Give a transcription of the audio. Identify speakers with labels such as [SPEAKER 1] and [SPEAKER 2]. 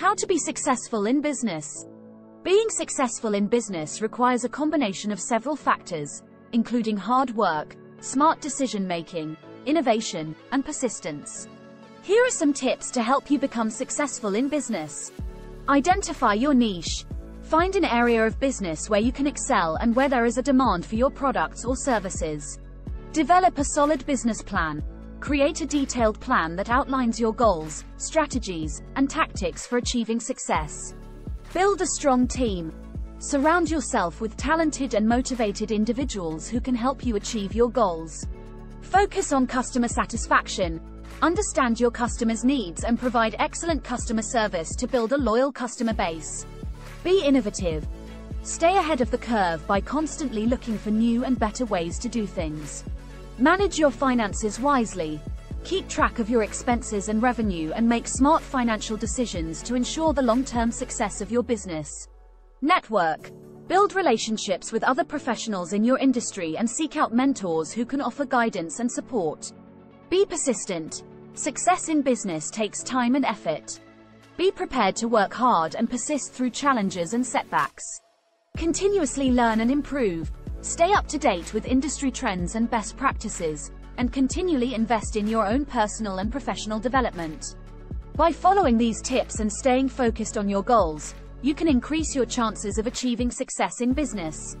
[SPEAKER 1] How to be successful in business. Being successful in business requires a combination of several factors, including hard work, smart decision making, innovation, and persistence. Here are some tips to help you become successful in business. Identify your niche. Find an area of business where you can excel and where there is a demand for your products or services. Develop a solid business plan. Create a detailed plan that outlines your goals, strategies, and tactics for achieving success. Build a strong team. Surround yourself with talented and motivated individuals who can help you achieve your goals. Focus on customer satisfaction. Understand your customers' needs and provide excellent customer service to build a loyal customer base. Be innovative. Stay ahead of the curve by constantly looking for new and better ways to do things. Manage your finances wisely. Keep track of your expenses and revenue and make smart financial decisions to ensure the long-term success of your business. Network. Build relationships with other professionals in your industry and seek out mentors who can offer guidance and support. Be persistent. Success in business takes time and effort. Be prepared to work hard and persist through challenges and setbacks. Continuously learn and improve. Stay up to date with industry trends and best practices, and continually invest in your own personal and professional development. By following these tips and staying focused on your goals, you can increase your chances of achieving success in business.